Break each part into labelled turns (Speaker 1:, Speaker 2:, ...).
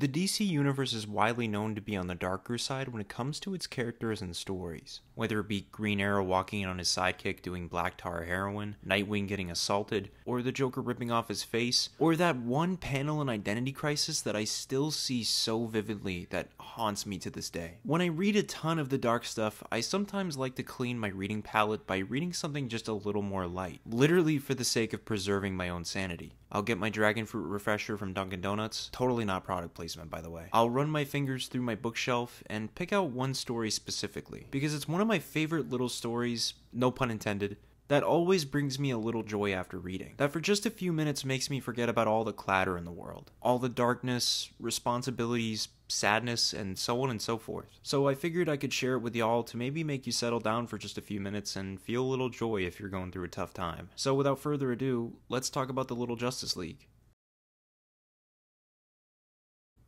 Speaker 1: The DC universe is widely known to be on the darker side when it comes to its characters and stories. Whether it be Green Arrow walking in on his sidekick doing black tar heroin, Nightwing getting assaulted, or the Joker ripping off his face, or that one panel in Identity Crisis that I still see so vividly that haunts me to this day. When I read a ton of the dark stuff, I sometimes like to clean my reading palate by reading something just a little more light, literally for the sake of preserving my own sanity. I'll get my dragon fruit refresher from Dunkin' Donuts, totally not product placement by the way. I'll run my fingers through my bookshelf and pick out one story specifically, because it's one of my favorite little stories, no pun intended, that always brings me a little joy after reading. That for just a few minutes makes me forget about all the clatter in the world, all the darkness, responsibilities, sadness, and so on and so forth. So I figured I could share it with y'all to maybe make you settle down for just a few minutes and feel a little joy if you're going through a tough time. So without further ado, let's talk about the Little Justice League.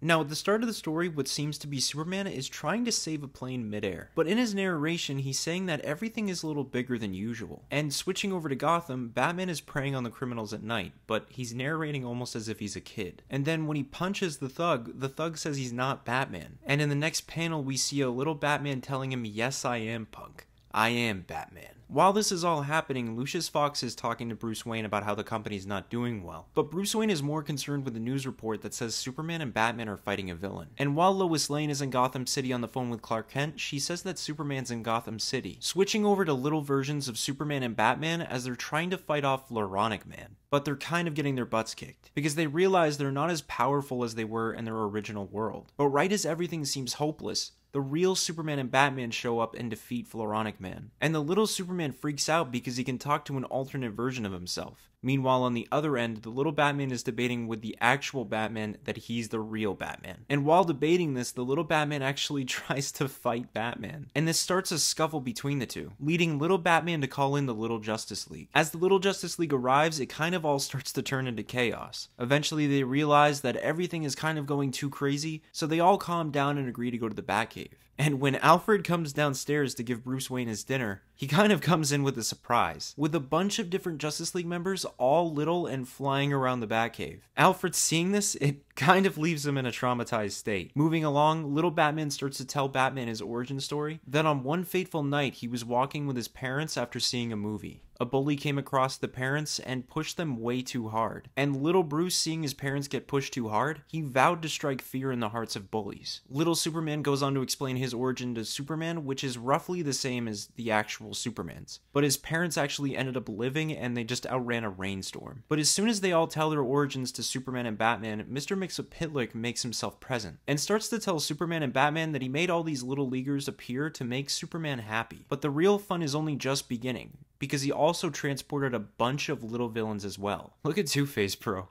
Speaker 1: Now, at the start of the story, what seems to be Superman is trying to save a plane midair. But in his narration, he's saying that everything is a little bigger than usual. And switching over to Gotham, Batman is preying on the criminals at night, but he's narrating almost as if he's a kid. And then when he punches the thug, the thug says he's not Batman. And in the next panel, we see a little Batman telling him, Yes, I am, punk. I am Batman. While this is all happening, Lucius Fox is talking to Bruce Wayne about how the company's not doing well. But Bruce Wayne is more concerned with the news report that says Superman and Batman are fighting a villain. And while Lois Lane is in Gotham City on the phone with Clark Kent, she says that Superman's in Gotham City, switching over to little versions of Superman and Batman as they're trying to fight off Floronic Man. But they're kind of getting their butts kicked, because they realize they're not as powerful as they were in their original world. But right as everything seems hopeless, the real Superman and Batman show up and defeat Floronic Man. And the little Superman freaks out because he can talk to an alternate version of himself. Meanwhile, on the other end, the little Batman is debating with the actual Batman that he's the real Batman. And while debating this, the little Batman actually tries to fight Batman. And this starts a scuffle between the two, leading little Batman to call in the Little Justice League. As the Little Justice League arrives, it kind of all starts to turn into chaos. Eventually, they realize that everything is kind of going too crazy, so they all calm down and agree to go to the Batcave cave. And when Alfred comes downstairs to give Bruce Wayne his dinner, he kind of comes in with a surprise, with a bunch of different Justice League members all little and flying around the Batcave. Alfred seeing this, it kind of leaves him in a traumatized state. Moving along, little Batman starts to tell Batman his origin story. Then on one fateful night, he was walking with his parents after seeing a movie. A bully came across the parents and pushed them way too hard. And little Bruce, seeing his parents get pushed too hard, he vowed to strike fear in the hearts of bullies. Little Superman goes on to explain his origin to Superman, which is roughly the same as the actual Superman's. But his parents actually ended up living and they just outran a rainstorm. But as soon as they all tell their origins to Superman and Batman, Mr. Mxyzptlk makes himself present and starts to tell Superman and Batman that he made all these little leaguers appear to make Superman happy. But the real fun is only just beginning because he also transported a bunch of little villains as well. Look at Two Face, bro.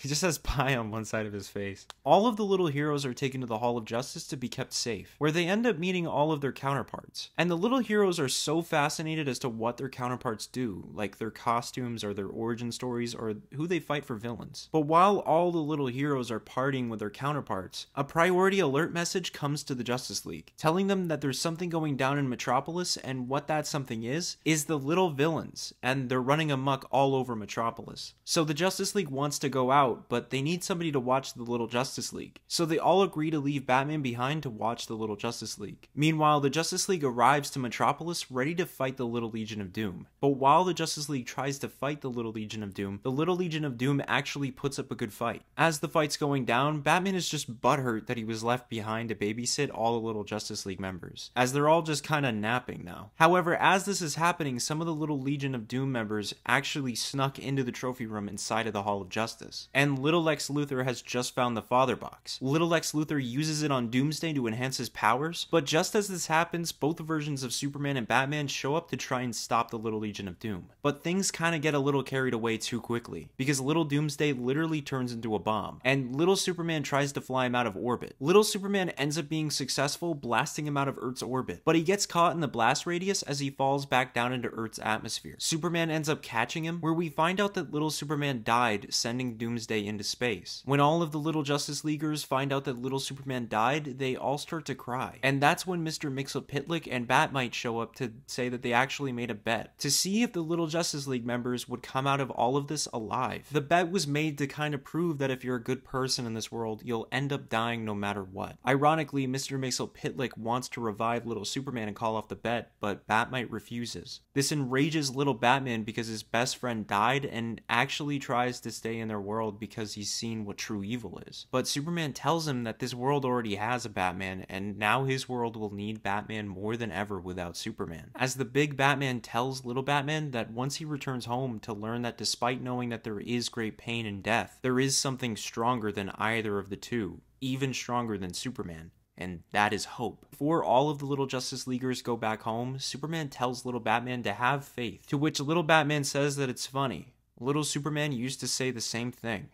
Speaker 1: He just has pie on one side of his face. All of the little heroes are taken to the Hall of Justice to be kept safe, where they end up meeting all of their counterparts. And the little heroes are so fascinated as to what their counterparts do, like their costumes or their origin stories or who they fight for villains. But while all the little heroes are partying with their counterparts, a priority alert message comes to the Justice League, telling them that there's something going down in Metropolis, and what that something is, is the little villains, and they're running amok all over Metropolis. So the Justice League wants to go out but they need somebody to watch the Little Justice League. So they all agree to leave Batman behind to watch the Little Justice League. Meanwhile, the Justice League arrives to Metropolis ready to fight the Little Legion of Doom. But while the Justice League tries to fight the Little Legion of Doom, the Little Legion of Doom actually puts up a good fight. As the fight's going down, Batman is just butthurt that he was left behind to babysit all the Little Justice League members, as they're all just kinda napping now. However, as this is happening, some of the Little Legion of Doom members actually snuck into the trophy room inside of the Hall of Justice. And little Lex Luthor has just found the Father Box. Little Lex Luthor uses it on Doomsday to enhance his powers, but just as this happens, both versions of Superman and Batman show up to try and stop the Little Legion of Doom. But things kind of get a little carried away too quickly, because Little Doomsday literally turns into a bomb, and Little Superman tries to fly him out of orbit. Little Superman ends up being successful, blasting him out of Earth's orbit, but he gets caught in the blast radius as he falls back down into Earth's atmosphere. Superman ends up catching him, where we find out that Little Superman died sending Doomsday doomsday into space. When all of the little Justice Leaguers find out that little Superman died, they all start to cry. And that's when Mr. Mxyzptlk and Bat-Mite show up to say that they actually made a bet to see if the little Justice League members would come out of all of this alive. The bet was made to kind of prove that if you're a good person in this world, you'll end up dying no matter what. Ironically, Mr. Mxyzptlk wants to revive little Superman and call off the bet, but Bat-Mite refuses. This enrages little Batman because his best friend died and actually tries to stay in their because he's seen what true evil is. But Superman tells him that this world already has a Batman and now his world will need Batman more than ever without Superman. As the big Batman tells little Batman that once he returns home to learn that despite knowing that there is great pain and death, there is something stronger than either of the two, even stronger than Superman and that is hope. Before all of the little Justice Leaguers go back home, Superman tells little Batman to have faith, to which little Batman says that it's funny. Little Superman used to say the same thing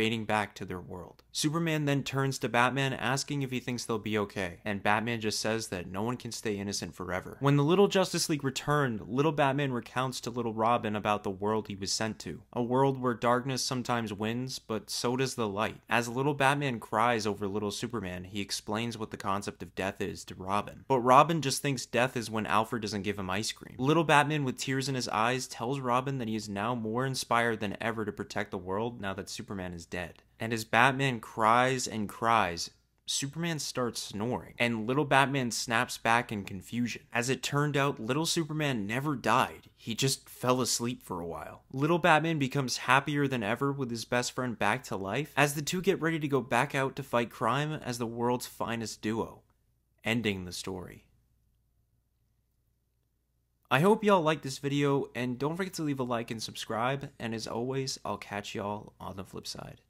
Speaker 1: fading back to their world. Superman then turns to Batman asking if he thinks they'll be okay, and Batman just says that no one can stay innocent forever. When the Little Justice League returned, Little Batman recounts to Little Robin about the world he was sent to. A world where darkness sometimes wins, but so does the light. As Little Batman cries over Little Superman, he explains what the concept of death is to Robin. But Robin just thinks death is when Alfred doesn't give him ice cream. Little Batman with tears in his eyes tells Robin that he is now more inspired than ever to protect the world now that Superman is dead. And as Batman cries and cries, Superman starts snoring, and little Batman snaps back in confusion. As it turned out, little Superman never died, he just fell asleep for a while. Little Batman becomes happier than ever with his best friend back to life, as the two get ready to go back out to fight crime as the world's finest duo, ending the story. I hope y'all liked this video, and don't forget to leave a like and subscribe, and as always, I'll catch y'all on the flip side.